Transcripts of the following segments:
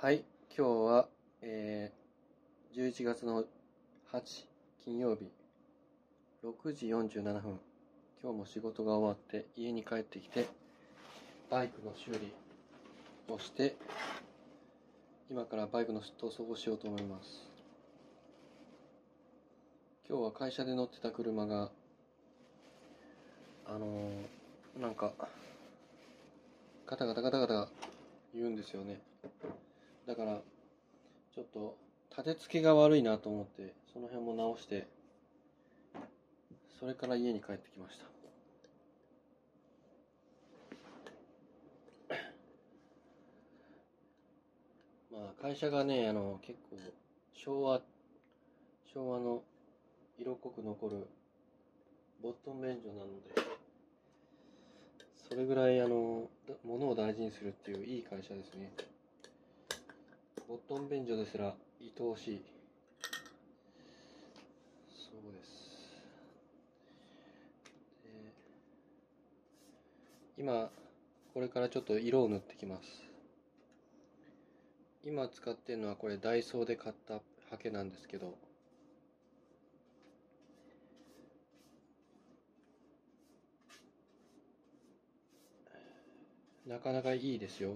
はい、今日は、えー、11月の8金曜日6時47分。今日も仕事が終わって家に帰ってきてバイクの修理をして今からバイクの塗装をしようと思います。今日は会社で乗ってた車があのー、なんかガタガタガタガタ言うんですよね。だからちょっと立て付けが悪いなと思ってその辺も直してそれから家に帰ってきました。まあ会社がねあの結構昭和昭和の色濃く残るボットン便所なのでそれぐらいあの物を大事にするっていういい会社ですね。ボットン便所ですら愛おしい。そうです。で今これからちょっと色を塗ってきます。今使ってるのはこれダイソーで買ったハケなんですけど。なかなかいいですよ。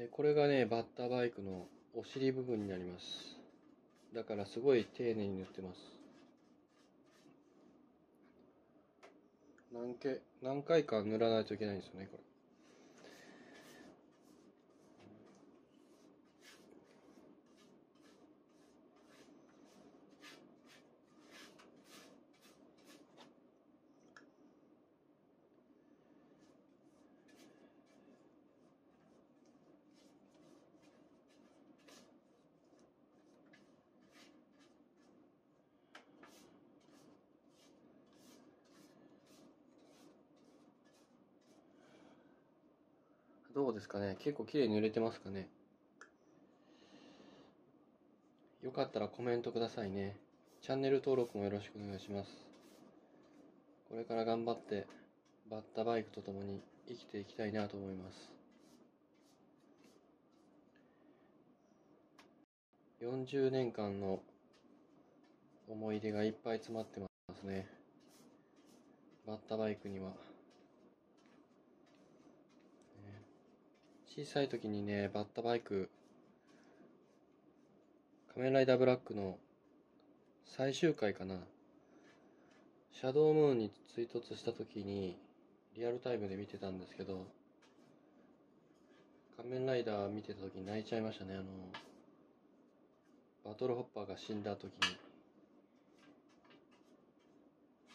でこれがねバッターバイクのお尻部分になります。だからすごい丁寧に塗ってます。何何回か塗らないといけないんですよねこれ。どうですかね結構綺麗に塗れてますかねよかったらコメントくださいね。チャンネル登録もよろしくお願いします。これから頑張ってバッタバイクと共に生きていきたいなと思います。40年間の思い出がいっぱい詰まってますね。バッタバイクには。小さい時にね、バッタバイク、仮面ライダーブラックの最終回かな。シャドウムーンに追突した時にリアルタイムで見てたんですけど、仮面ライダー見てた時に泣いちゃいましたね。あの、バトルホッパーが死んだ時に。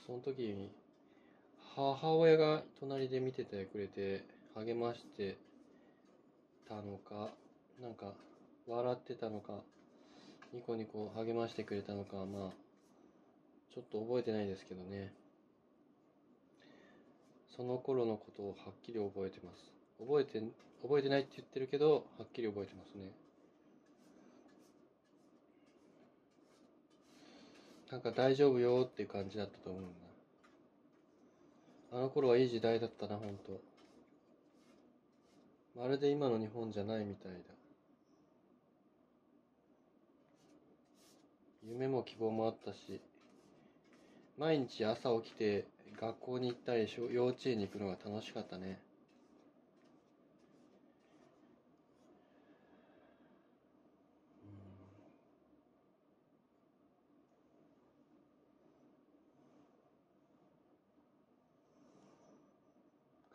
その時に、母親が隣で見ててくれて、励ましてたのか、なんか、笑ってたのか、ニコニコ励ましてくれたのか、まあ、ちょっと覚えてないですけどね。その頃のことをはっきり覚えてます。覚えて、覚えてないって言ってるけど、はっきり覚えてますね。なんか大丈夫よっていう感じだったと思うんだ。あの頃はいい時代だったな、ほんと。まるで今の日本じゃないみたいだ。夢も希望もあったし、毎日朝起きて学校に行ったり幼稚園に行くのが楽しかったね。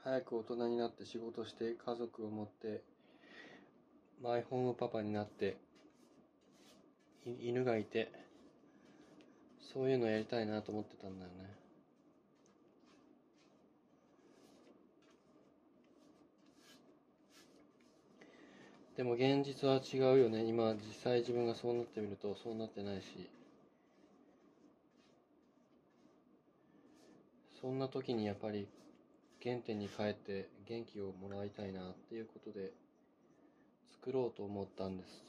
早く大人になって仕事して家族を持ってマイホームパパになって犬がいてそういうのやりたいなと思ってたんだよね。でも現実は違うよね。今実際自分がそうなってみるとそうなってないし。そんな時にやっぱり原点に帰って元気をもらいたいなっていうことで作ろうと思ったんです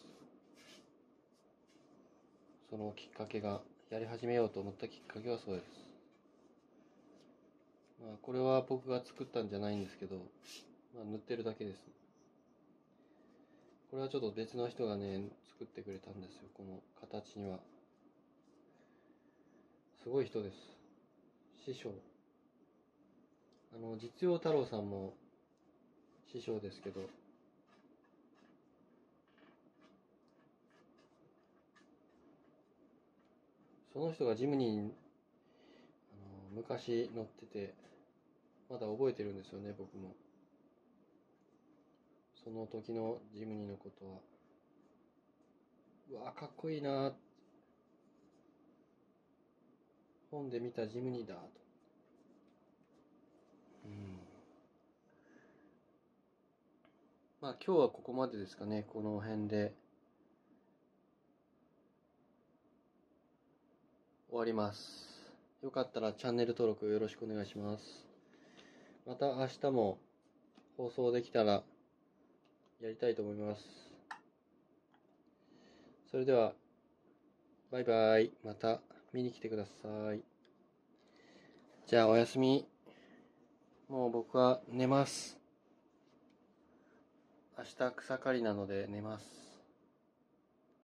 そのきっかけがやり始めようと思ったきっかけはそうですまあこれは僕が作ったんじゃないんですけどまあ、塗ってるだけです。これはちょっと別の人がね、作ってくれたんですよ、この形には。すごい人です。師匠。あの、実用太郎さんも師匠ですけど、その人がジムに、あの、昔乗ってて、まだ覚えてるんですよね、僕も。その時のジムニーのことは。うわかっこいいな本で見たジムニーだと。うん。まあ今日はここまでですかね、この辺で。終わります。よかったらチャンネル登録よろしくお願いします。また明日も放送できたらやりたいと思います。それでは、バイバイ。また見に来てください。じゃあおやすみ。もう僕は寝ます。明日草刈りなので寝ます。